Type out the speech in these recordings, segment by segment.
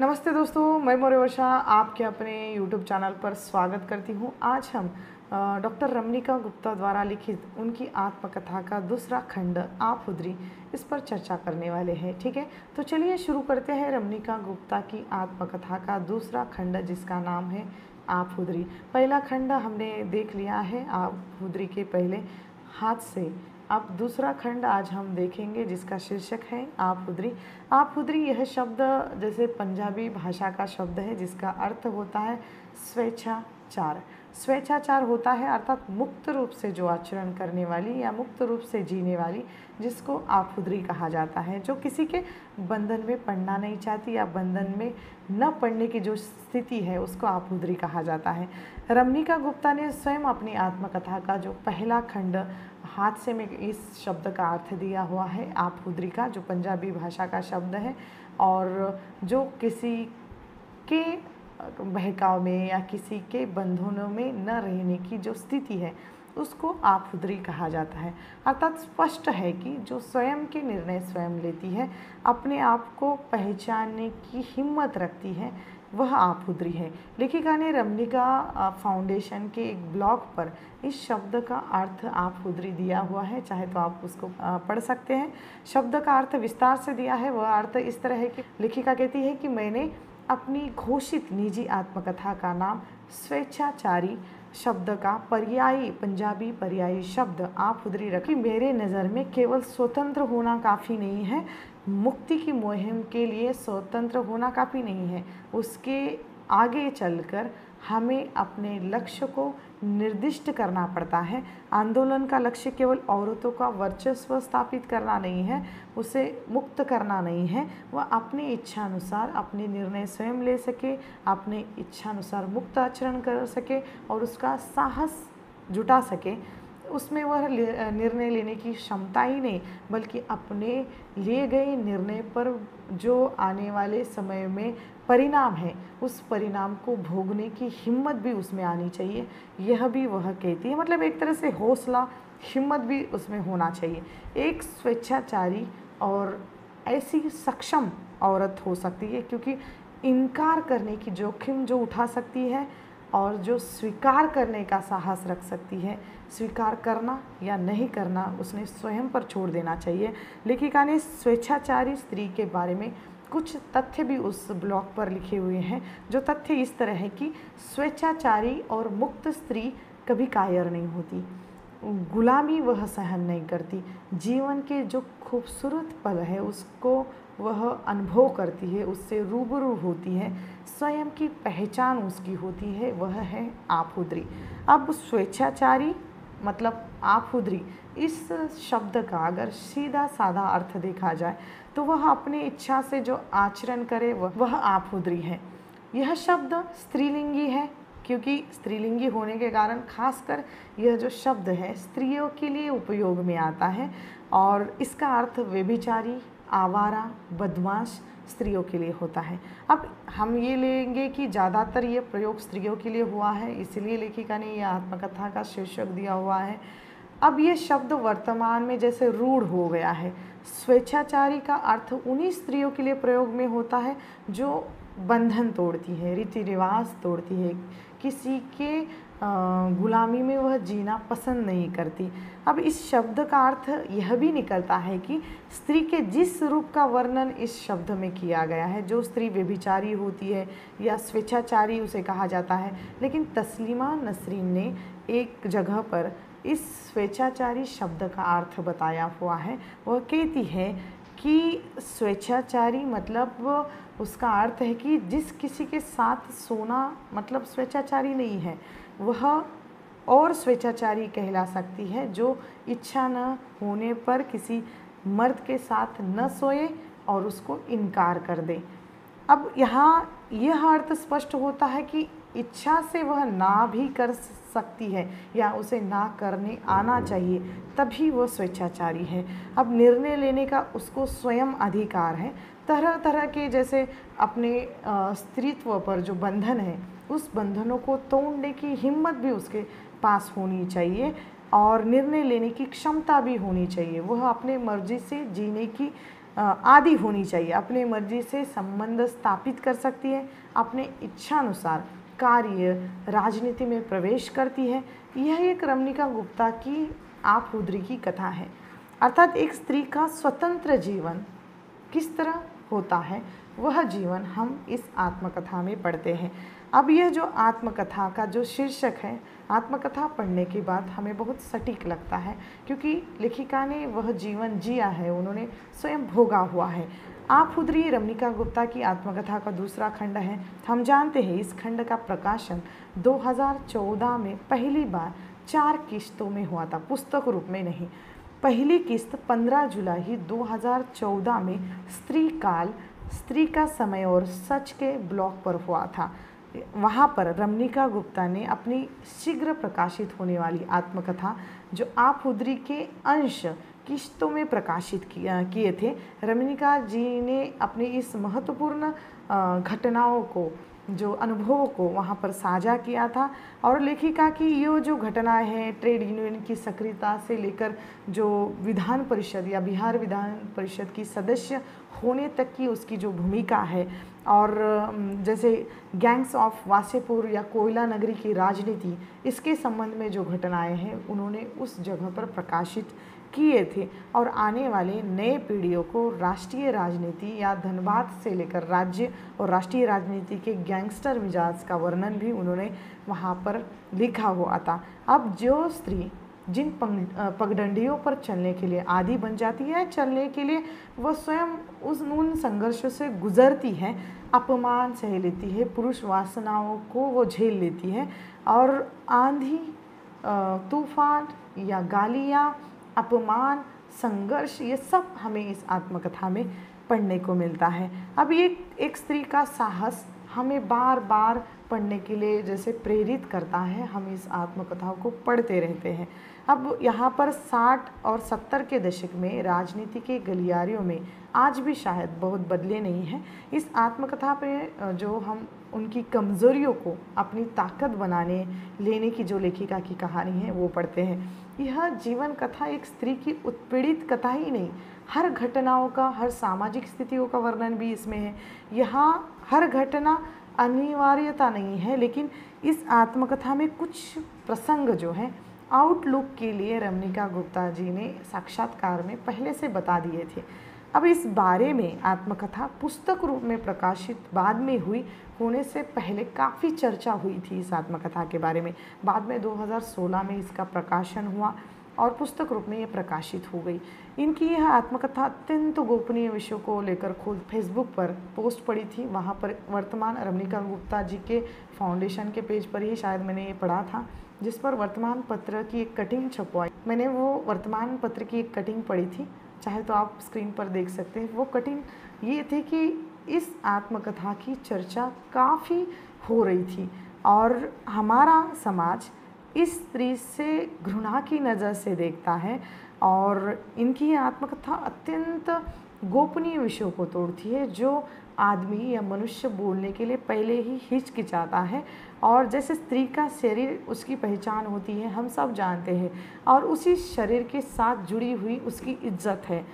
नमस्ते दोस्तों, मैं मोरे वर्षा आपके अपने YouTube चैनल पर स्वागत करती हूँ। आज हम डॉक्टर रमनिका गुप्ता द्वारा लिखित उनकी आत्मकथा का दूसरा खंड, आप उधरी इस पर चर्चा करने वाले हैं, ठीक है? तो चलिए शुरू करते हैं रमनिका गुप्ता की आत्मकथा का दूसरा खंड, जिसका नाम है आप उधरी पहला खंड हमने देख लिया है, आप उधरी के पहले हाथ से अब दूसरा खंड आज हम देखेंगे, जिसका शीर्षक है, आप उधरी आप उधरी यह शब्द, जैसे पंजाबी भाषा का शब्द है, जिसका अर्थ होता है स्वेच्छाचार। स्वेच्छाचार होता है, अर्थात मुक्त रूप से जो आचरण करने वाली या मुक्त रूप से जीने वाली, जिसको आफुदरी कहा जाता है, जो किसी के बंधन में पड़ना नहीं चाहती या बंधन में न पड़ने की जो स्थिति है, उसको आफुदरी कहा जाता है। रमनिका गुप्ता ने स्वयं अपनी आत्मकथा का जो पहला खंड हाथ से में इस शब्द का अर्थ दिया हुआ है आफुदरी का जो पंजाबी भाषा का शब्द है, और जो किसी के बहकाव में या किसी के बंधनों में न रहने की जो स्थिति है, उसको आफुदरी कहा जाता है। अर्थात स्पष्ट है कि जो स्वयं के निर्णय स्वयं लेती है, अपने आप को पहचानने की हिम्मत रखती है वह आफुदरी है। लेखिका ने रमनिका फाउंडेशन के एक ब्लॉग पर इस शब्द का अर्थ आफुदरी दिया हुआ है। चाहे तो आप उसको पढ़ सकते हैं। शब्द का अर्थ विस्तार से दिया है। वह अर्थ इस तरह है कि लेखिका कहती है कि मैंने अपनी घोषित निजी आत्मकथा का नाम स्वेच्छाचारी शब्द का पर्यायी, पंजाबी पर्यायी शब्द आप उधरी रखी। मेरे नज़र में केवल स्वतंत्र होना काफ़ी नहीं है। मुक्ति की मुहिम के लिए स्वतंत्र होना काफ़ी नहीं है। उसके आगे चलकर हमें अपने लक्ष्य को निर्दिष्ट करना पड़ता है। आंदोलन का लक्ष्य केवल औरतों का वर्चस्व स्थापित करना नहीं है, उसे मुक्त करना नहीं है। वह अपनी इच्छानुसार अपने निर्णय स्वयं ले सके, अपने इच्छानुसार मुक्त आचरण कर सके और उसका साहस जुटा सके। उसमें वह निर्णय लेने की क्षमता ही नहीं, बल्कि अपने लिए गए निर्णय पर जो आने वाले समय में परिणाम है, उस परिणाम को भोगने की हिम्मत भी उसमें आनी चाहिए। यह भी वह कहती है। मतलब एक तरह से हौसला, हिम्मत भी उसमें होना चाहिए। एक स्वेच्छाचारी और ऐसी सक्षम औरत हो सकती है, क्योंकि इनकार करने की जोखिम जो उठा सकती है और जो स्वीकार करने का साहस रख सकती है, स्वीकार करना या नहीं करना उसने स्वयं पर छोड़ देना चाहिए। लेखिका ने स्वेच्छाचारी स्त्री के बारे में कुछ तथ्य भी उस ब्लॉग पर लिखे हुए हैं, जो तथ्य इस तरह है कि स्वेच्छाचारी और मुक्त स्त्री कभी कायर नहीं होती। गुलामी वह सहन नहीं करती। जीवन के जो खूबसूरत पल है, उसको वह अनुभव करती है, उससे रूबरू होती है, स्वयं की पहचान उसकी होती है, वह है आफुदरी अब स्वेच्छाचारी मतलब आफुदरी इस शब्द का अगर सीधा साधा अर्थ देखा जाए तो वह अपनी इच्छा से जो आचरण करे, वह वह आफुदरी है। यह शब्द स्त्रीलिंगी है, क्योंकि स्त्रीलिंगी होने के कारण खासकर यह जो शब्द है, स्त्रियों के लिए उपयोग में आता है, और इसका अर्थ व्यभिचारी आवारा, बदमाश स्त्रियों के लिए होता है। अब हम ये लेंगे कि ज़्यादातर ये प्रयोग स्त्रियों के लिए हुआ है, इसलिए लेखिका ने यह आत्मकथा का शीर्षक दिया हुआ है। अब ये शब्द वर्तमान में जैसे रूढ़ हो गया है। स्वेच्छाचारी का अर्थ उन्हीं स्त्रियों के लिए प्रयोग में होता है जो बंधन तोड़ती है रीति रिवाज तोड़ती है। किसी के गुलामी में वह जीना पसंद नहीं करती। अब इस शब्द का अर्थ यह भी निकलता है कि स्त्री के जिस रूप का वर्णन इस शब्द में किया गया है, जो स्त्री व्यभिचारी होती है या स्वेच्छाचारी उसे कहा जाता है, लेकिन तस्लीमा नसरीन ने एक जगह पर इस स्वेच्छाचारी शब्द का अर्थ बताया हुआ है। वह कहती है कि स्वेच्छाचारी मतलब उसका अर्थ है कि जिस किसी के साथ सोना मतलब स्वेच्छाचारी नहीं है वह और स्वेच्छाचारी कहला सकती है, जो इच्छा न होने पर किसी मर्द के साथ न सोए और उसको इनकार कर दे। अब यहाँ यह अर्थ स्पष्ट होता है कि इच्छा से वह ना भी कर सकती है या उसे ना करने आना चाहिए, तभी वह स्वेच्छाचारी है। अब निर्णय लेने का उसको स्वयं अधिकार है। तरह तरह के जैसे अपने स्त्रीत्व पर जो बंधन है उस बंधनों को तोड़ने की हिम्मत भी उसके पास होनी चाहिए और निर्णय लेने की क्षमता भी होनी चाहिए। वह अपने मर्ज़ी से जीने की आदि होनी चाहिए। अपने मर्ज़ी से संबंध स्थापित कर सकती है। अपने इच्छानुसार कार्य राजनीति में प्रवेश करती है। यह एक रमनिका गुप्ता की आप उदरी की कथा है। अर्थात एक स्त्री का स्वतंत्र जीवन किस तरह होता है, वह जीवन हम इस आत्मकथा में पढ़ते हैं। अब यह जो आत्मकथा का जो शीर्षक है, आत्मकथा पढ़ने के बाद हमें बहुत सटीक लगता है, क्योंकि लेखिका ने वह जीवन जिया है, उन्होंने स्वयं भोगा हुआ है। आप खुद रही रमनिका गुप्ता की आत्मकथा का दूसरा खंड है। हम जानते हैं इस खंड का प्रकाशन 2014 में पहली बार चार किस्तों में हुआ था, पुस्तक रूप में नहीं। पहली किस्त 15 जुलाई 2014 में स्त्री काल, स्त्री का समय और सच के ब्लॉग पर हुआ था। वहाँ पर रमनिका गुप्ता ने अपनी शीघ्र प्रकाशित होने वाली आत्मकथा, जो आप उदरी के अंश किश्तों में प्रकाशित किए थे, रमनिका जी ने अपनी इस महत्वपूर्ण घटनाओं को, जो अनुभवों को वहाँ पर साझा किया था और लेखिका की ये जो घटना है, ट्रेड यूनियन की सक्रियता से लेकर जो विधान परिषद या बिहार विधान परिषद की सदस्य होने तक की उसकी जो भूमिका है और जैसे गैंग्स ऑफ़ वासेपुर या कोयला नगरी की राजनीति, इसके संबंध में जो घटनाएँ हैं, उन्होंने उस जगह पर प्रकाशित किए थे। और आने वाले नए पीढ़ियों को राष्ट्रीय राजनीति या धनबाद से लेकर राज्य और राष्ट्रीय राजनीति के गैंगस्टर मिजाज का वर्णन भी उन्होंने वहाँ पर लिखा हुआ था। अब जो स्त्री जिन पगडंडियों पर चलने के लिए आदि बन जाती है, चलने के लिए वह स्वयं उस उन संघर्षों से गुजरती है, अपमान सह लेती है, पुरुष वासनाओं को वो झेल लेती है और आंधी तूफ़ान या गालियाँ, अपमान, संघर्ष, ये सब हमें इस आत्मकथा में पढ़ने को मिलता है। अब ये एक स्त्री का साहस हमें बार बार पढ़ने के लिए जैसे प्रेरित करता है, हम इस आत्मकथाओं को पढ़ते रहते हैं। अब यहाँ पर 60 और 70 के दशक में राजनीति के गलियारियों में आज भी शायद बहुत बदले नहीं हैं। इस आत्मकथा पे जो हम उनकी कमज़ोरियों को अपनी ताकत बनाने, लेने की जो लेखिका की कहानी है, वो पढ़ते हैं। यह जीवन कथा एक स्त्री की उत्पीड़ित कथा ही नहीं, हर घटनाओं का, हर सामाजिक स्थितियों का वर्णन भी इसमें है। यहाँ हर घटना अनिवार्यता नहीं है, लेकिन इस आत्मकथा में कुछ प्रसंग जो है आउटलुक के लिए रमनिका गुप्ता जी ने साक्षात्कार में पहले से बता दिए थे। अब इस बारे में आत्मकथा पुस्तक रूप में प्रकाशित बाद में हुई, होने से पहले काफ़ी चर्चा हुई थी इस आत्मकथा के बारे में। बाद में 2016 में इसका प्रकाशन हुआ। और पुस्तक रूप में ये प्रकाशित हो गई। इनकी यह आत्मकथा अत्यंत गोपनीय विषयों को लेकर खुद फेसबुक पर पोस्ट पड़ी थी। वहाँ पर वर्तमान रमनिका गुप्ता जी के फाउंडेशन के पेज पर ही शायद मैंने ये पढ़ा था, जिस पर वर्तमान पत्र की एक कटिंग छपवाई। मैंने वो वर्तमान पत्र की एक कटिंग पढ़ी थी। चाहे तो आप स्क्रीन पर देख सकते हैं। वो कटिंग ये थी कि इस आत्मकथा की चर्चा काफ़ी हो रही थी और हमारा समाज इस स्त्री से घृणा की नज़र से देखता है और इनकी आत्मकथा अत्यंत गोपनीय विषयों को तोड़ती है, जो आदमी या मनुष्य बोलने के लिए पहले ही हिचकिचाता है और जैसे स्त्री का शरीर उसकी पहचान होती है, हम सब जानते हैं और उसी शरीर के साथ जुड़ी हुई उसकी इज़्ज़त है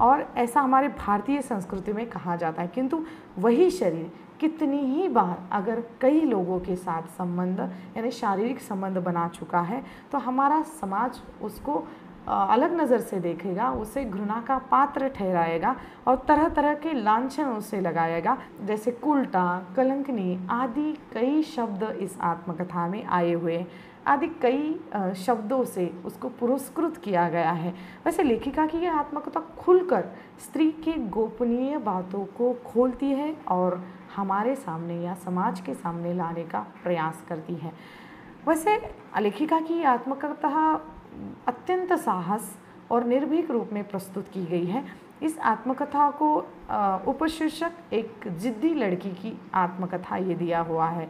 और ऐसा हमारे भारतीय संस्कृति में कहा जाता है, किंतु वही शरीर कितनी ही बार अगर कई लोगों के साथ संबंध, यानी शारीरिक संबंध बना चुका है तो हमारा समाज उसको अलग नज़र से देखेगा, उसे घृणा का पात्र ठहराएगा और तरह तरह के लांछन उसे लगाएगा। जैसे कुल्टा, कलंकनी आदि कई शब्द इस आत्मकथा में आए हुए आदि कई शब्दों से उसको पुरस्कृत किया गया है। वैसे लेखिका की यह आत्मकथा खुलकर स्त्री की गोपनीय बातों को खोलती है और हमारे सामने या समाज के सामने लाने का प्रयास करती है। वैसे लेखिका की आत्मकथा अत्यंत साहस और निर्भीक रूप में प्रस्तुत की गई है। इस आत्मकथा को उपशीर्षक एक जिद्दी लड़की की आत्मकथा ये दिया हुआ है।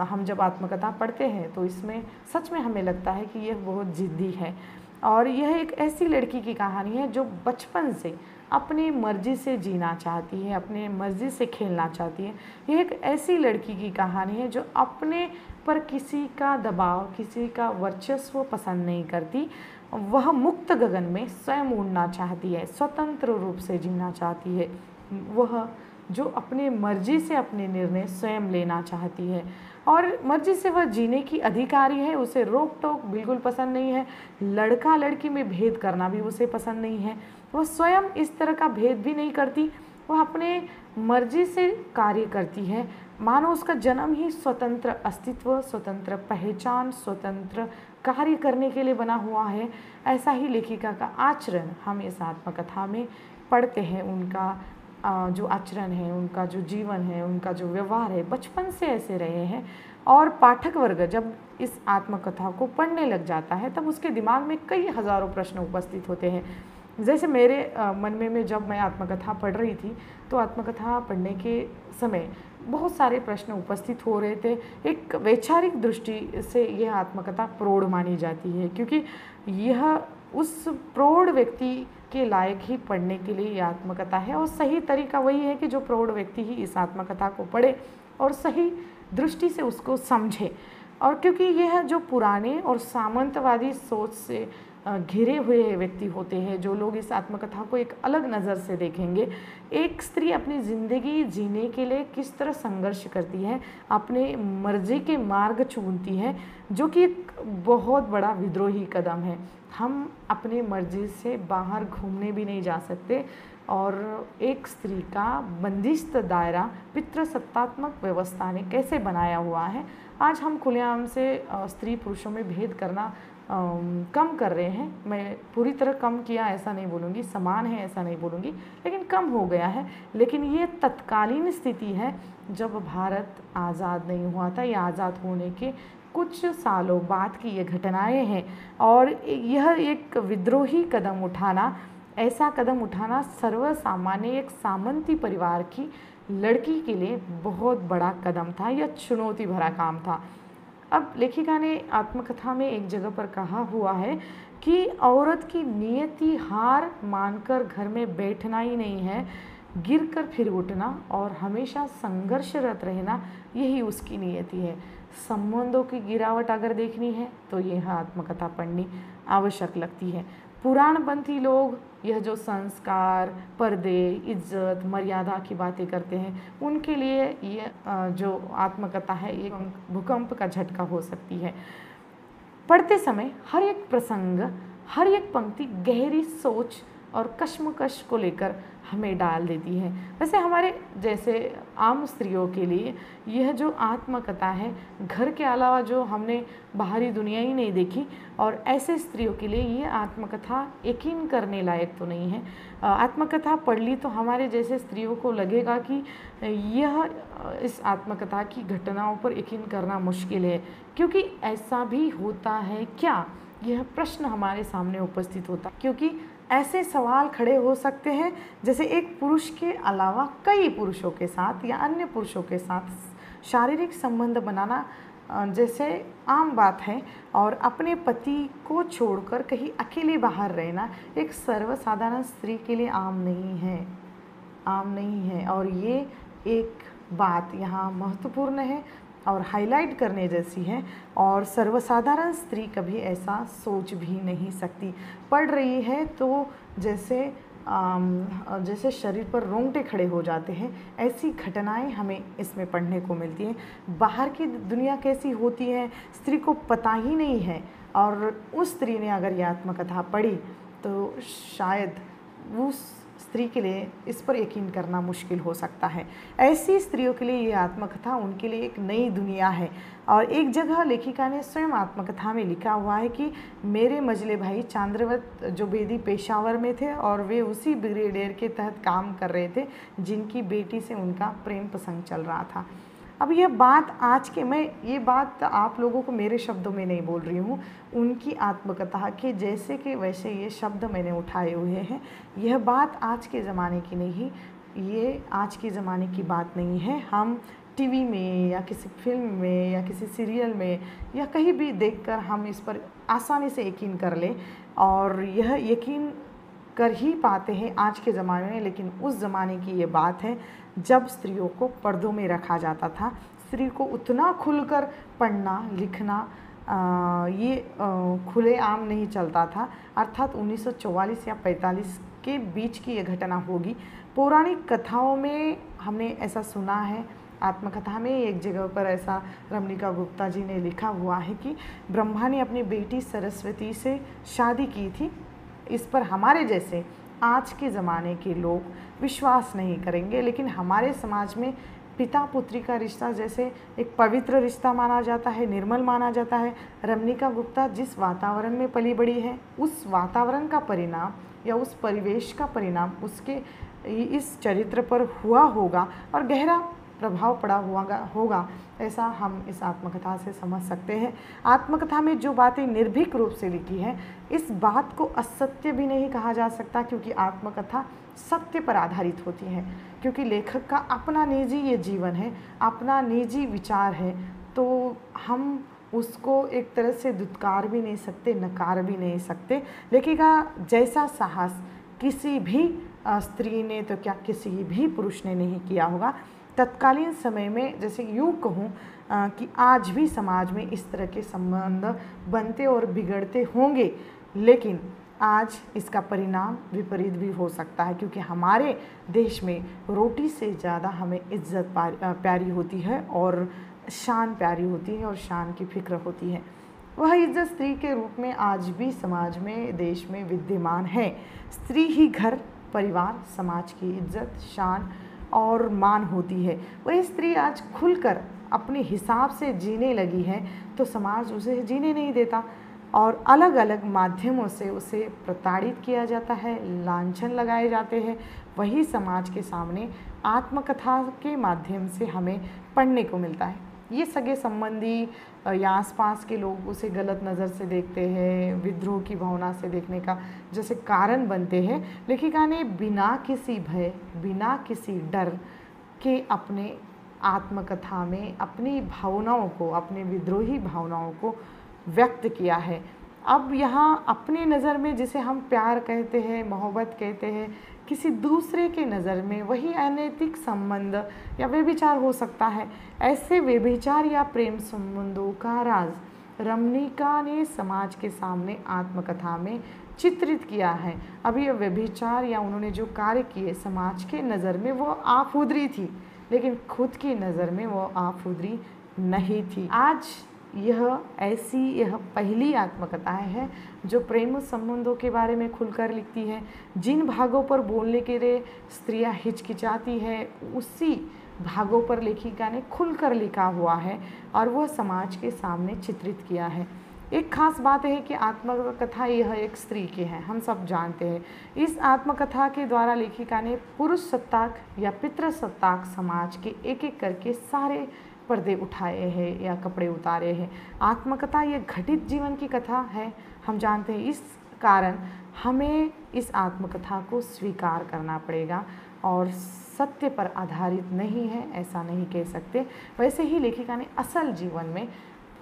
हम जब आत्मकथा पढ़ते हैं तो इसमें सच में हमें लगता है कि यह बहुत जिद्दी है। और यह एक ऐसी लड़की की कहानी है जो बचपन से अपनी मर्ज़ी से जीना चाहती है, अपने मर्ज़ी से खेलना चाहती है। यह एक ऐसी लड़की की कहानी है जो अपने पर किसी का दबाव, किसी का वर्चस्व पसंद नहीं करती। वह मुक्त गगन में स्वयं उड़ना चाहती है, स्वतंत्र रूप से जीना चाहती है। वह जो अपने मर्ज़ी से अपने निर्णय स्वयं लेना चाहती है और मर्ज़ी से वह जीने की अधिकारी है, उसे रोक टोक बिल्कुल पसंद नहीं है। लड़का लड़की में भेद करना भी उसे पसंद नहीं है। वह स्वयं इस तरह का भेद भी नहीं करती। वह अपने मर्ज़ी से कार्य करती है। मानो उसका जन्म ही स्वतंत्र अस्तित्व, स्वतंत्र पहचान, स्वतंत्र कार्य करने के लिए बना हुआ है। ऐसा ही लेखिका का आचरण हम इस आत्मकथा में पढ़ते हैं। उनका जो आचरण है, उनका जो जीवन है, उनका जो व्यवहार है, बचपन से ऐसे रहे हैं। और पाठक वर्ग जब इस आत्मकथा को पढ़ने लग जाता है, तब उसके दिमाग में कई हज़ारों प्रश्न उपस्थित होते हैं। जैसे मेरे मन में में जब मैं आत्मकथा पढ़ रही थी तो आत्मकथा पढ़ने के समय बहुत सारे प्रश्न उपस्थित हो रहे थे। एक वैचारिक दृष्टि से यह आत्मकथा प्रौढ़ मानी जाती है, क्योंकि यह उस प्रौढ़ व्यक्ति के लायक ही पढ़ने के लिए यह आत्मकथा है। और सही तरीका वही है कि जो प्रौढ़ व्यक्ति ही इस आत्मकथा को पढ़े और सही दृष्टि से उसको समझे। और क्योंकि यह जो पुराने और सामंतवादी सोच से घिरे हुए व्यक्ति होते हैं, जो लोग इस आत्मकथा को एक अलग नज़र से देखेंगे। एक स्त्री अपनी ज़िंदगी जीने के लिए किस तरह संघर्ष करती है, अपने मर्ज़ी के मार्ग चुनती है, जो कि एक बहुत बड़ा विद्रोही कदम है। हम अपने मर्ज़ी से बाहर घूमने भी नहीं जा सकते और एक स्त्री का बंदिस्त दायरा, पितृसत्तात्मक व्यवस्था ने कैसे बनाया हुआ है? आज हम खुलेआम से स्त्री पुरुषों में भेद करना कम कर रहे हैं। मैं पूरी तरह कम किया, ऐसा नहीं बोलूँगी। समान है, ऐसा नहीं बोलूँगी। लेकिन कम हो गया है। लेकिन ये तत्कालीन स्थिति है, जब भारत आज़ाद नहीं हुआ था। या आज़ाद होने के कुछ सालों बाद की ये घटनाएँ हैं। और यह एक विद्रोही कदम उठाना, ऐसा कदम उठाना सर्वसामान्य एक सामंती परिवार की लड़की के लिए बहुत बड़ा कदम था यह चुनौती भरा काम था। अब लेखिका ने आत्मकथा में एक जगह पर कहा हुआ है कि औरत की नियति हार मानकर घर में बैठना ही नहीं है गिर कर फिर उठना और हमेशा संघर्षरत रहना यही उसकी नियति है। संबंधों की गिरावट अगर देखनी है तो यह आत्मकथा पढ़नी आवश्यक लगती है। पुराणपंथी लोग यह जो संस्कार, पर्दे, इज़्ज़त, मर्यादा की बातें करते हैं, उनके लिए ये जो आत्मकथा है, ये भूकंप का झटका हो सकती है। पढ़ते समय हर एक प्रसंग, हर एक पंक्ति गहरी सोच और कश्मकश को लेकर हमें डाल देती है। वैसे हमारे जैसे आम स्त्रियों के लिए यह जो आत्मकथा है, घर के अलावा जो हमने बाहरी दुनिया ही नहीं देखी और ऐसे स्त्रियों के लिए ये आत्मकथा यकीन करने लायक तो नहीं है। आत्मकथा पढ़ ली तो हमारे जैसे स्त्रियों को लगेगा कि यह इस आत्मकथा की घटनाओं पर यकीन करना मुश्किल है, क्योंकि ऐसा भी होता है क्या? यह प्रश्न हमारे सामने उपस्थित होता क्योंकि ऐसे सवाल खड़े हो सकते हैं, जैसे एक पुरुष के अलावा कई पुरुषों के साथ या अन्य पुरुषों के साथ शारीरिक संबंध बनाना जैसे आम बात है और अपने पति को छोड़कर कहीं अकेले बाहर रहना एक सर्वसाधारण स्त्री के लिए आम नहीं है, आम नहीं है। और ये एक बात यहाँ महत्वपूर्ण है और हाईलाइट करने जैसी है और सर्वसाधारण स्त्री कभी ऐसा सोच भी नहीं सकती। पढ़ रही है तो जैसे जैसे शरीर पर रोंगटे खड़े हो जाते हैं, ऐसी घटनाएँ हमें इसमें पढ़ने को मिलती हैं। बाहर की दुनिया कैसी होती है, स्त्री को पता ही नहीं है और उस स्त्री ने अगर यह आत्मकथा पढ़ी तो शायद उस स्त्री के लिए इस पर यकीन करना मुश्किल हो सकता है। ऐसी स्त्रियों के लिए ये आत्मकथा उनके लिए एक नई दुनिया है। और एक जगह लेखिका ने स्वयं आत्मकथा में लिखा हुआ है कि मेरे मजले भाई चांद्रवत जो बेदी पेशावर में थे और वे उसी ब्रिगेडियर के तहत काम कर रहे थे जिनकी बेटी से उनका प्रेम प्रसंग चल रहा था। अब यह बात आज के मैं, ये बात आप लोगों को मेरे शब्दों में नहीं बोल रही हूँ। उनकी आत्मकथा के जैसे कि वैसे ये शब्द मैंने उठाए हुए हैं। यह बात आज के ज़माने की नहीं, ये आज के ज़माने की बात नहीं है। हम टीवी में या किसी फ़िल्म में या किसी सीरियल में या कहीं भी देखकर हम इस पर आसानी से यकीन कर लें और यह यकीन कर ही पाते हैं आज के ज़माने में, लेकिन उस ज़माने की ये बात है। जब स्त्रियों को पर्दों में रखा जाता था स्त्री को उतना खुलकर पढ़ना लिखना आ, ये खुले आम नहीं चलता था। अर्थात 1944 या 45 के बीच की ये घटना होगी। पौराणिक कथाओं में हमने ऐसा सुना है आत्मकथा में एक जगह पर ऐसा रमणिका गुप्ता जी ने लिखा हुआ है कि ब्रह्मा ने अपनी बेटी सरस्वती से शादी की थी। इस पर हमारे जैसे आज के ज़माने के लोग विश्वास नहीं करेंगे, लेकिन हमारे समाज में पिता पुत्री का रिश्ता जैसे एक पवित्र रिश्ता माना जाता है, निर्मल माना जाता है। रमनिका गुप्ता जिस वातावरण में पली बड़ी है, उस वातावरण का परिणाम या उस परिवेश का परिणाम उसके इस चरित्र पर हुआ होगा और गहरा प्रभाव पड़ा हुआ होगा। ऐसा हम इस आत्मकथा से समझ सकते हैं। आत्मकथा में जो बातें निर्भीक रूप से लिखी है, इस बात को असत्य भी नहीं कहा जा सकता क्योंकि आत्मकथा सत्य पर आधारित होती है। क्योंकि लेखक का अपना निजी ये जीवन है, अपना निजी विचार है तो हम उसको एक तरह से दुत्कार भी नहीं सकते, नकार भी नहीं सकते। लेखिका जैसा साहस किसी भी स्त्री ने तो क्या किसी भी पुरुष ने नहीं किया होगा। तत्कालीन समय में, जैसे यूँ कहूँ कि आज भी समाज में इस तरह के संबंध बनते और बिगड़ते होंगे। लेकिन आज इसका परिणाम विपरीत भी हो सकता है, क्योंकि हमारे देश में रोटी से ज़्यादा हमें इज़्ज़त प्यारी होती है और शान प्यारी होती है और शान की फ़िक्र होती है। वह इज़्ज़त स्त्री के रूप में आज भी समाज में, देश में विद्यमान है। स्त्री ही घर, परिवार, समाज की इज़्ज़त, शान और मान होती है। वही स्त्री आज खुलकर अपने हिसाब से जीने लगी है तो समाज उसे जीने नहीं देता और अलग अलग माध्यमों से उसे प्रताड़ित किया जाता है, लांछन लगाए जाते हैं। वही समाज के सामने आत्मकथा के माध्यम से हमें पढ़ने को मिलता है। ये सगे संबंधी या आसपास के लोग उसे गलत नज़र से देखते हैं, विद्रोह की भावना से देखने का जैसे कारण बनते हैं। लेखिका ने बिना किसी भय, बिना किसी डर के अपने आत्मकथा में अपनी भावनाओं को, अपने विद्रोही भावनाओं को व्यक्त किया है। अब यहाँ अपने नज़र में जिसे हम प्यार कहते हैं, मोहब्बत कहते हैं, किसी दूसरे के नज़र में वही अनैतिक संबंध या व्यभिचार हो सकता है। ऐसे व्यभिचार या प्रेम संबंधों का राज रमणिका ने समाज के सामने आत्मकथा में चित्रित किया है। अब यह व्यभिचार या उन्होंने जो कार्य किए, समाज के नज़र में वो आफुदरी थी, लेकिन खुद की नज़र में वो आफुदरी नहीं थी। आज यह ऐसी यह पहली आत्मकथाएँ हैं जो प्रेम संबंधों के बारे में खुलकर लिखती है। जिन भागों पर बोलने के लिए स्त्रियाँ हिचकिचाती है, उसी भागों पर लेखिका ने खुलकर लिखा हुआ है और वह समाज के सामने चित्रित किया है। एक खास बात है कि आत्मकथा यह एक स्त्री की है, हम सब जानते हैं। इस आत्मकथा के द्वारा लेखिका ने पुरुष सत्ताक या पितृसत्ताक समाज के एक एक करके सारे पर्दे उठाए हैं या कपड़े उतारे हैं। आत्मकथा ये घटित जीवन की कथा है। हम जानते हैं इस कारण हमें इस आत्मकथा को स्वीकार करना पड़ेगा और सत्य पर आधारित नहीं है, ऐसा नहीं कह सकते। वैसे ही लेखिका ने असल जीवन में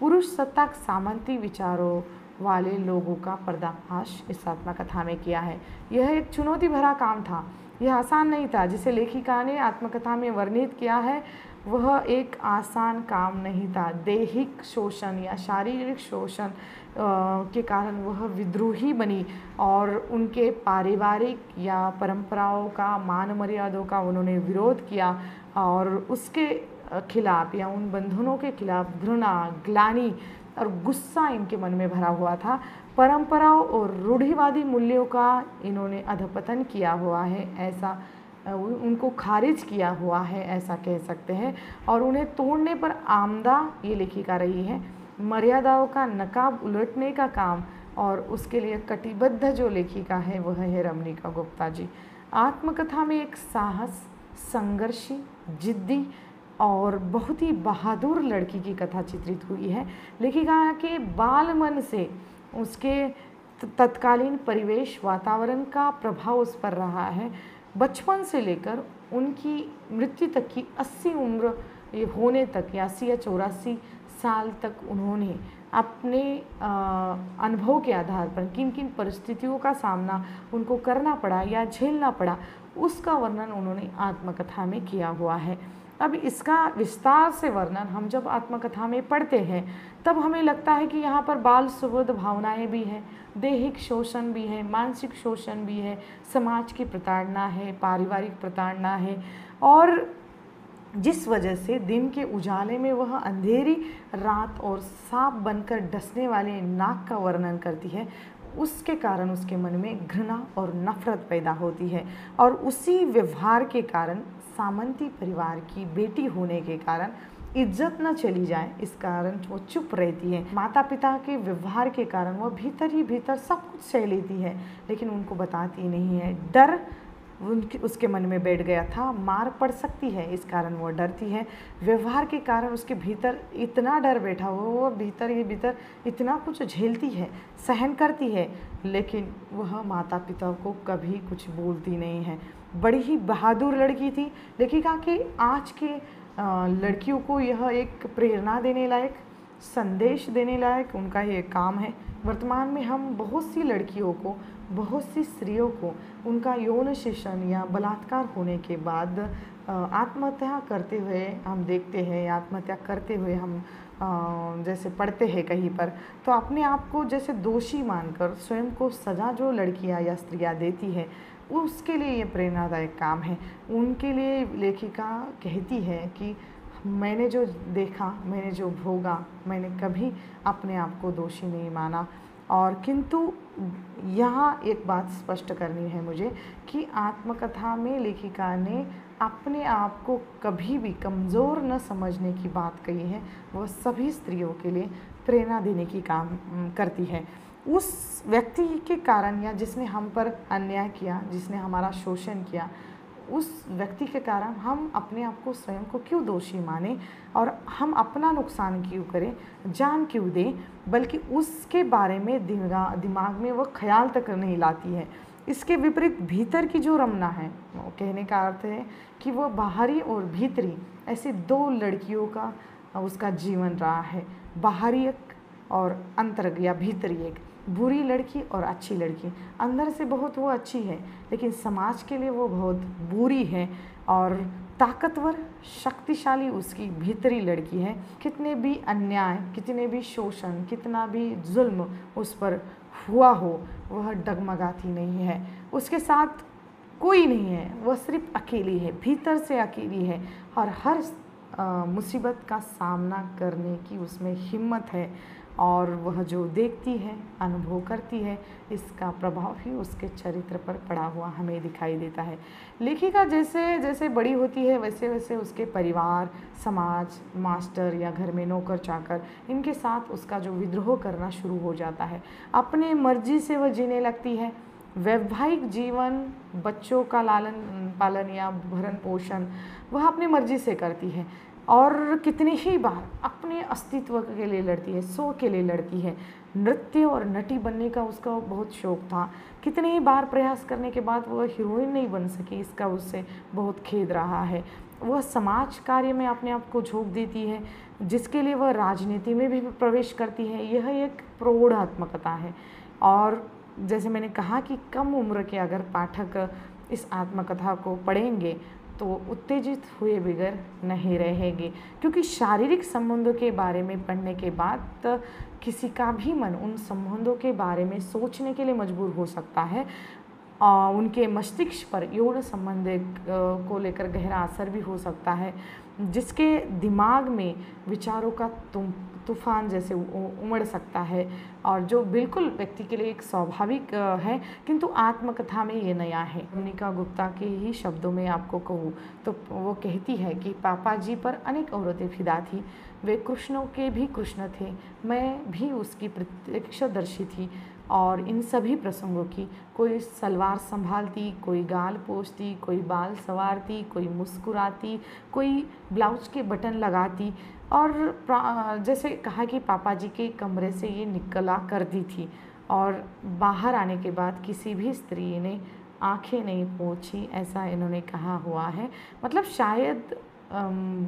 पुरुष सत्ता सामंती विचारों वाले लोगों का पर्दाफाश इस आत्मकथा में किया है। यह एक चुनौती भरा काम था। यह आसान नहीं था, जिसे लेखिका ने आत्मकथा में वर्णित किया है। वह एक आसान काम नहीं था। दैहिक शोषण या शारीरिक शोषण के कारण वह विद्रोही बनी और उनके पारिवारिक या परंपराओं का मान मर्यादों का उन्होंने विरोध किया और उसके खिलाफ या उन बंधनों के खिलाफ घृणा, ग्लानी और गुस्सा इनके मन में भरा हुआ था। परंपराओं और रूढ़िवादी मूल्यों का इन्होंने अधपतन किया हुआ है। ऐसा उनको खारिज किया हुआ है, ऐसा कह सकते हैं। और उन्हें तोड़ने पर आमदा ये लेखिका रही है, मर्यादाओं का नकाब उलटने का काम और उसके लिए कटिबद्ध जो लेखिका है, वह है रमणिका गुप्ता जी। आत्मकथा में एक साहस, संघर्षी, जिद्दी और बहुत ही बहादुर लड़की की कथा चित्रित हुई है। लेखिका के बाल मन से उसके तत्कालीन परिवेश वातावरण का प्रभाव उस पर रहा है। बचपन से लेकर उनकी मृत्यु तक की अस्सी उम्र होने तक या अस्सी या चौरासी साल तक उन्होंने अपने अनुभव के आधार पर किन किन परिस्थितियों का सामना उनको करना पड़ा या झेलना पड़ा, उसका वर्णन उन्होंने आत्मकथा में किया हुआ है। अब इसका विस्तार से वर्णन हम जब आत्मकथा में पढ़ते हैं तब हमें लगता है कि यहाँ पर बाल सुबोध भावनाएँ भी हैं, दैहिक शोषण भी है, मानसिक शोषण भी है, समाज की प्रताड़ना है, पारिवारिक प्रताड़ना है और जिस वजह से दिन के उजाले में वह अंधेरी रात और सांप बनकर डसने वाले नाक का वर्णन करती है, उसके कारण उसके मन में घृणा और नफरत पैदा होती है और उसी व्यवहार के कारण, सामंती परिवार की बेटी होने के कारण इज़्ज़त न चली जाए, इस कारण वो चुप रहती है। माता पिता के व्यवहार के कारण वो भीतर ही भीतर सब कुछ सह लेती है, लेकिन उनको बताती नहीं है। डर उनके, उसके मन में बैठ गया था, मार पड़ सकती है, इस कारण वो डरती है। व्यवहार के कारण उसके भीतर इतना डर बैठा हुआ, वो भीतर ही भीतर इतना कुछ झेलती है, सहन करती है, लेकिन वह माता पिता को कभी कुछ बोलती नहीं है। बड़ी ही बहादुर लड़की थी, लेखिका कि आज के लड़कियों को यह एक प्रेरणा देने लायक, संदेश देने लायक उनका ये काम है। वर्तमान में हम बहुत सी लड़कियों को, बहुत सी स्त्रियों को उनका यौन शोषण या बलात्कार होने के बाद आत्महत्या करते हुए हम देखते हैं या आत्महत्या करते हुए हम जैसे पढ़ते हैं कहीं पर तो अपने आप को जैसे दोषी मानकर स्वयं को सज़ा जो लड़कियाँ या स्त्रियाँ देती है उसके लिए ये प्रेरणादायक काम है। उनके लिए लेखिका कहती है कि मैंने जो देखा, मैंने जो भोगा, मैंने कभी अपने आप को दोषी नहीं माना। और किंतु यहाँ एक बात स्पष्ट करनी है मुझे कि आत्मकथा में लेखिका ने अपने आप को कभी भी कमज़ोर न समझने की बात कही है। वह सभी स्त्रियों के लिए प्रेरणा देने की काम करती है। उस व्यक्ति के कारण या जिसने हम पर अन्याय किया, जिसने हमारा शोषण किया, उस व्यक्ति के कारण हम अपने आप को स्वयं को क्यों दोषी माने और हम अपना नुकसान क्यों करें, जान क्यों दें, बल्कि उसके बारे में दिमाग दिमाग में वह ख्याल तक नहीं लाती है। इसके विपरीत भीतर की जो रमना है कहने का अर्थ है कि वह बाहरी और भीतरी, ऐसी दो लड़कियों का, उसका जीवन रहा है। बाहरी एक और अंतर या भीतरी एक। बुरी लड़की और अच्छी लड़की। अंदर से बहुत वो अच्छी है, लेकिन समाज के लिए वो बहुत बुरी है और ताकतवर, शक्तिशाली उसकी भीतरी लड़की है। कितने भी अन्याय, कितने भी शोषण, कितना भी जुल्म उस पर हुआ हो, वह डगमगाती नहीं है। उसके साथ कोई नहीं है, वह सिर्फ़ अकेली है, भीतर से अकेली है और हर मुसीबत का सामना करने की उसमें हिम्मत है। और वह जो देखती है, अनुभव करती है, इसका प्रभाव ही उसके चरित्र पर पड़ा हुआ हमें दिखाई देता है। लेखिका जैसे जैसे बड़ी होती है, वैसे वैसे उसके परिवार, समाज, मास्टर या घर में नौकर चाकर, इनके साथ उसका जो विद्रोह करना शुरू हो जाता है। अपने मर्ज़ी से वह जीने लगती है। वैवाहिक जीवन, बच्चों का लालन, पालन या भरण पोषण, वह अपनी मर्ज़ी से करती है। और कितनी ही बार अपने अस्तित्व के लिए लड़ती है, सो के लिए लड़ती है। नृत्य और नटी बनने का उसका बहुत शौक था। कितने ही बार प्रयास करने के बाद वह हीरोइन नहीं बन सकी, इसका उससे बहुत खेद रहा है। वह समाज कार्य में अपने आप को झोंक देती है, जिसके लिए वह राजनीति में भी प्रवेश करती है। यह एक प्रौढ़ात्मकता है। और जैसे मैंने कहा कि कम उम्र के अगर पाठक इस आत्मकथा को पढ़ेंगे तो उत्तेजित हुए बगैर नहीं रहेंगे। क्योंकि शारीरिक संबंधों के बारे में पढ़ने के बाद किसी का भी मन उन संबंधों के बारे में सोचने के लिए मजबूर हो सकता है। उनके मस्तिष्क पर यौन संबंध को लेकर गहरा असर भी हो सकता है। जिसके दिमाग में विचारों का तुम, तूफ़ान जैसे उमड़ सकता है और जो बिल्कुल व्यक्ति के लिए एक स्वाभाविक है, किंतु आत्मकथा में ये नया है। मोनिका गुप्ता के ही शब्दों में आपको कहूँ तो वो कहती है कि पापा जी पर अनेक औरतें फिदा थी। वे कृष्णों के भी कृष्ण थे। मैं भी उसकी प्रत्यक्षदर्शी थी। और इन सभी प्रसंगों की कोई सलवार संभालती, कोई गाल पोछती, कोई बाल सवारती, कोई मुस्कुराती, कोई ब्लाउज के बटन लगाती। और जैसे कहा कि पापा जी के कमरे से ये निकला करती थी और बाहर आने के बाद किसी भी स्त्री ने, आँखें नहीं पोछी, ऐसा इन्होंने कहा हुआ है। मतलब शायद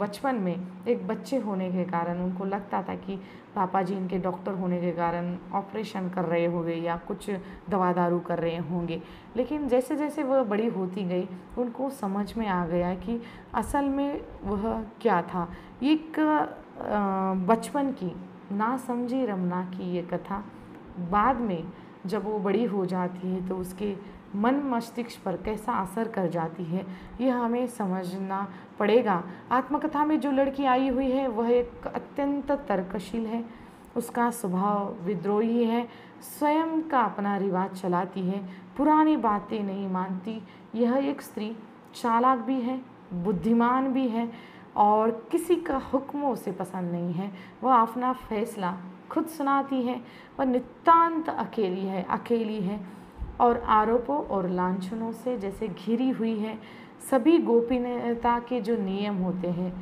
बचपन में एक बच्चे होने के कारण, उनको लगता था कि पापा जी इनके डॉक्टर होने के कारण ऑपरेशन कर रहे होंगे या कुछ दवा दारू कर रहे होंगे। लेकिन जैसे जैसे वह बड़ी होती गई, उनको समझ में आ गया कि असल में वह क्या था। एक बचपन की ना समझी रमना की ये कथा बाद में जब वो बड़ी हो जाती है तो उसके मन मस्तिष्क पर कैसा असर कर जाती है, यह हमें समझना पड़ेगा। आत्मकथा में जो लड़की आई हुई है, वह एक अत्यंत तर्कशील है। उसका स्वभाव विद्रोही है, स्वयं का अपना रिवाज चलाती है, पुरानी बातें नहीं मानती। यह एक स्त्री चालाक भी है, बुद्धिमान भी है और किसी का हुक्म उसे पसंद नहीं है। वह अपना फैसला खुद सुनाती है, वह नितांत अकेली है अकेली है। और आरोपों और लांछनों से जैसे घिरी हुई है, सभी गोपनीयता के जो नियम होते हैं,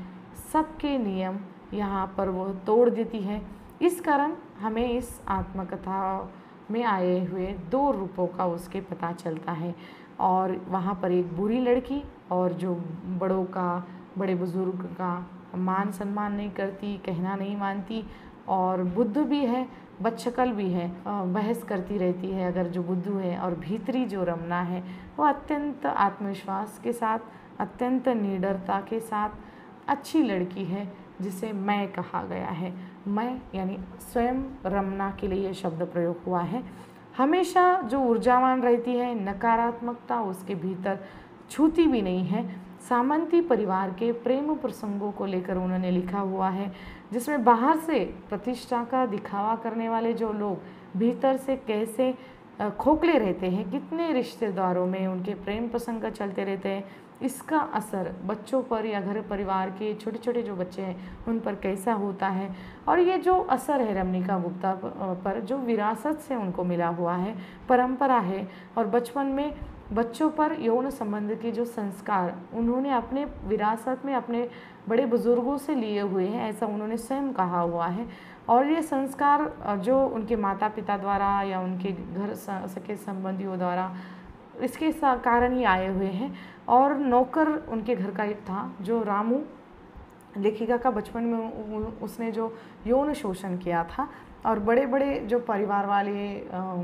सबके नियम यहाँ पर वह तोड़ देती है। इस कारण हमें इस आत्मकथा में आए हुए दो रूपों का उसके पता चलता है और वहाँ पर एक बुरी लड़की और जो बड़ों का, बड़े बुज़ुर्ग का मान सम्मान नहीं करती, कहना नहीं मानती और बुद्ध भी है बदशकल भी है बहस करती रहती है अगर जो बुद्धू है और भीतरी जो रमना है, वो अत्यंत आत्मविश्वास के साथ, अत्यंत निडरता के साथ अच्छी लड़की है, जिसे मैं कहा गया है। मैं यानी स्वयं रमना के लिए यह शब्द प्रयोग हुआ है। हमेशा जो ऊर्जावान रहती है, नकारात्मकता उसके भीतर छूती भी नहीं है। सामंती परिवार के प्रेम प्रसंगों को लेकर उन्होंने लिखा हुआ है जिसमें बाहर से प्रतिष्ठा का दिखावा करने वाले जो लोग भीतर से कैसे खोखले रहते हैं, कितने रिश्तेदारों में उनके प्रेम प्रसंग का चलते रहते हैं, इसका असर बच्चों पर या घर परिवार के छोटे छोटे जो बच्चे हैं, उन पर कैसा होता है? और ये जो असर है रमनिका गुप्ता पर, जो विरासत से उनको मिला हुआ है, परंपरा है, और बचपन में बच्चों पर यौन संबंध के जो संस्कार, उन्होंने अपने विरासत में अपने बड़े बुज़ुर्गों से लिए हुए हैं, ऐसा उन्होंने स्वयं कहा हुआ है। और ये संस्कार जो उनके माता पिता द्वारा या उनके घर सके संबंधियों द्वारा इसके कारण ही आए हुए हैं। और नौकर उनके घर का एक था, जो रामू लेखिका का बचपन में उसने जो यौन शोषण किया था। और बड़े बड़े जो परिवार वाले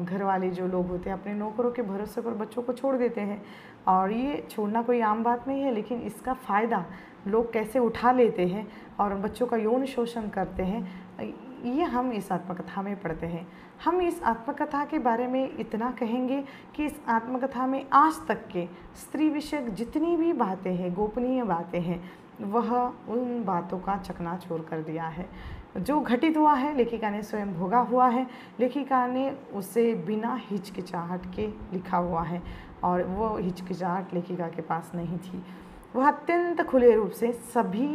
घर वाले जो लोग होते हैं, अपने नौकरों के भरोसे पर बच्चों को छोड़ देते हैं। और ये छोड़ना कोई आम बात नहीं है, लेकिन इसका फ़ायदा लोग कैसे उठा लेते हैं और बच्चों का यौन शोषण करते हैं, ये हम इस आत्मकथा में पढ़ते हैं। हम इस आत्मकथा के बारे में इतना कहेंगे कि इस आत्मकथा में आज तक के स्त्री विषयक जितनी भी बातें हैं, गोपनीय बातें हैं, वह उन बातों का चकनाचूर कर दिया है। जो घटित हुआ है, लेखिका ने स्वयं भोगा हुआ है, लेखिका ने उसे बिना हिचकिचाहट के लिखा हुआ है और वो हिचकिचाहट लेखिका के पास नहीं थी। वह अत्यंत खुले रूप से सभी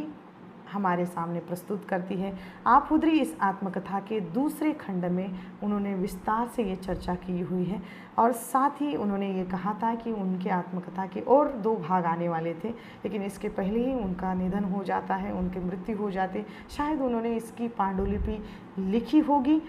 हमारे सामने प्रस्तुत करती है। आप उधरी इस आत्मकथा के दूसरे खंड में उन्होंने विस्तार से ये चर्चा की हुई है और साथ ही उन्होंने ये कहा था कि उनके आत्मकथा के और दो भाग आने वाले थे, लेकिन इसके पहले ही उनका निधन हो जाता है, उनकी मृत्यु हो जाती। शायद उन्होंने इसकी पांडुलिपि लिखी होगी।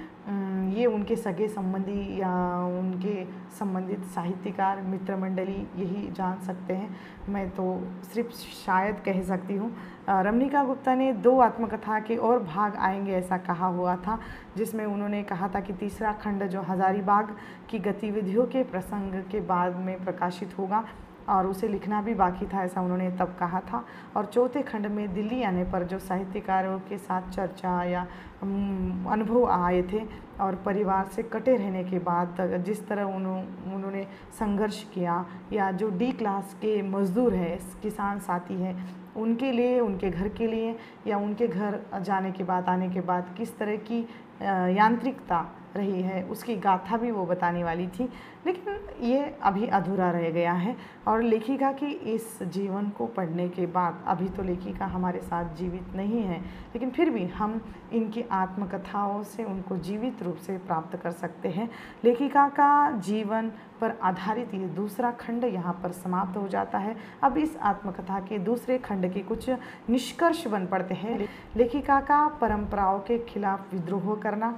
ये उनके सगे संबंधी या उनके संबंधित साहित्यकार मित्र मंडली यही जान सकते हैं। मैं तो सिर्फ़ शायद कह सकती हूँ। रमनिका गुप्ता ने दो आत्मकथा के और भाग आएँगे ऐसा कहा हुआ था, जिसमें उन्होंने कहा था कि तीसरा खंड जो हज़ारीबाग की गतिविधियों के प्रसंग के बाद में प्रकाशित होगा और उसे लिखना भी बाकी था, ऐसा उन्होंने तब कहा था। और चौथे खंड में दिल्ली आने पर जो साहित्यकारों के साथ चर्चा या अनुभव आए थे और परिवार से कटे रहने के बाद जिस तरह उन्होंने संघर्ष किया या जो डी क्लास के मज़दूर हैं, किसान साथी हैं, उनके लिए, उनके घर के लिए या उनके घर जाने के बाद, आने के बाद किस तरह की यांत्रिकता रही है, उसकी गाथा भी वो बताने वाली थी। लेकिन ये अभी अधूरा रह गया है और लेखिका की इस जीवन को पढ़ने के बाद अभी तो लेखिका हमारे साथ जीवित नहीं है, लेकिन फिर भी हम इनकी आत्मकथाओं से, उनको जीवित रूप से प्राप्त कर सकते हैं। लेखिका का जीवन पर आधारित ये दूसरा खंड यहाँ पर समाप्त हो जाता है। अब इस आत्मकथा के दूसरे खंड के कुछ निष्कर्ष बन पड़ते हैं। लेखिका का परंपराओं के खिलाफ विद्रोह करना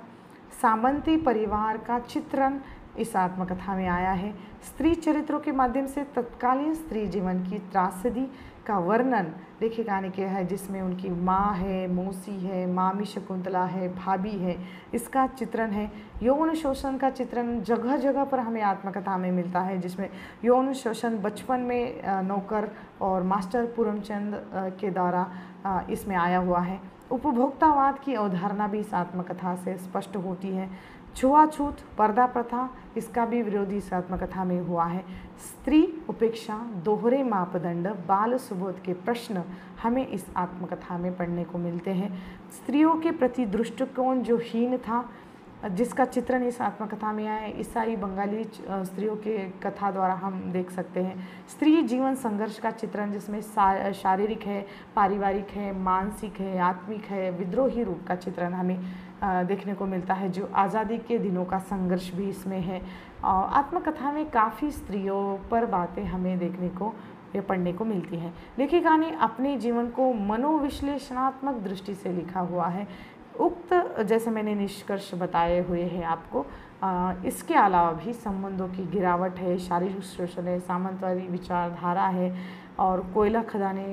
सामंती परिवार का चित्रण इस आत्मकथा में आया है। स्त्री चरित्रों के माध्यम से तत्कालीन स्त्री जीवन की त्रासदी का वर्णन लेखिका ने किया है, जिसमें उनकी माँ है, मौसी है, मामी शकुंतला है, भाभी है। इसका चित्रण है। यौन शोषण का चित्रण जगह जगह पर हमें आत्मकथा में मिलता है, जिसमें यौन शोषण बचपन में नौकर और मास्टर पूरमचंद के द्वारा इसमें आया हुआ है। उपभोक्तावाद की अवधारणा भी इस आत्मकथा से स्पष्ट होती है। छुआछूत पर्दा प्रथा, इसका भी विरोधी इस आत्मकथा में हुआ है। स्त्री उपेक्षा, दोहरे मापदंड, बाल सुबोध के प्रश्न हमें इस आत्मकथा में पढ़ने को मिलते हैं। स्त्रियों के प्रति दृष्टिकोण जो हीन था, जिसका चित्रण इस आत्मकथा में आया है, ईसाई, बंगाली स्त्रियों के कथा द्वारा हम देख सकते हैं। स्त्री जीवन संघर्ष का चित्रण, जिसमें शारीरिक है, पारिवारिक है, मानसिक है, आत्मिक है, विद्रोही रूप का चित्रण हमें देखने को मिलता है जो आज़ादी के दिनों का संघर्ष भी इसमें है। आत्मकथा में काफ़ी स्त्रियों पर बातें हमें देखने को ये पढ़ने को मिलती हैं। लेखिका ने अपने जीवन को मनोविश्लेषणात्मक दृष्टि से लिखा हुआ है। उक्त जैसे मैंने निष्कर्ष बताए हुए हैं आपको आ, इसके अलावा भी संबंधों की गिरावट है शारीरिक शोषण है सामंतवादी विचारधारा है और कोयला खदाने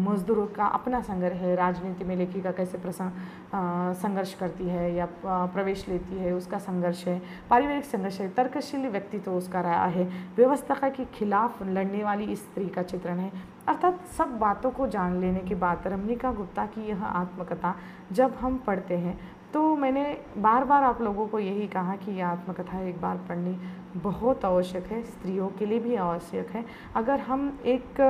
मजदूरों का अपना संघर्ष है, राजनीति में लेखिका कैसे प्रसंग संघर्ष करती है या प्रवेश लेती है, उसका संघर्ष है, पारिवारिक संघर्ष है, तर्कशील व्यक्तित्व तो उसका रहा है, व्यवस्था के खिलाफ लड़ने वाली स्त्री का चित्रण है। अर्थात सब बातों को जान लेने के बाद रमनिका गुप्ता की यह आत्मकथा जब हम पढ़ते हैं तो मैंने बार बार आप लोगों को यही कहा कि यह आत्मकथा एक बार पढ़नी बहुत आवश्यक है, स्त्रियों के लिए भी आवश्यक है। अगर हम एक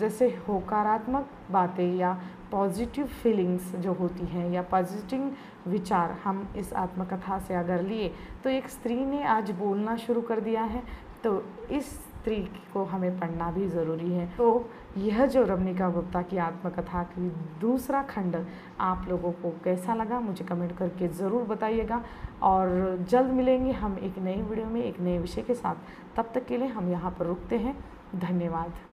जैसे होकारात्मक बातें या पॉजिटिव फीलिंग्स जो होती हैं या पॉजिटिव विचार हम इस आत्मकथा से अगर लिए तो एक स्त्री ने आज बोलना शुरू कर दिया है तो इस स्त्री को हमें पढ़ना भी ज़रूरी है। तो यह जो रमनिका गुप्ता की आत्मकथा की दूसरा खंड आप लोगों को कैसा लगा, मुझे कमेंट करके ज़रूर बताइएगा। और जल्द मिलेंगे हम एक नई वीडियो में, एक नए विषय के साथ। तब तक के लिए हम यहाँ पर रुकते हैं। धन्यवाद।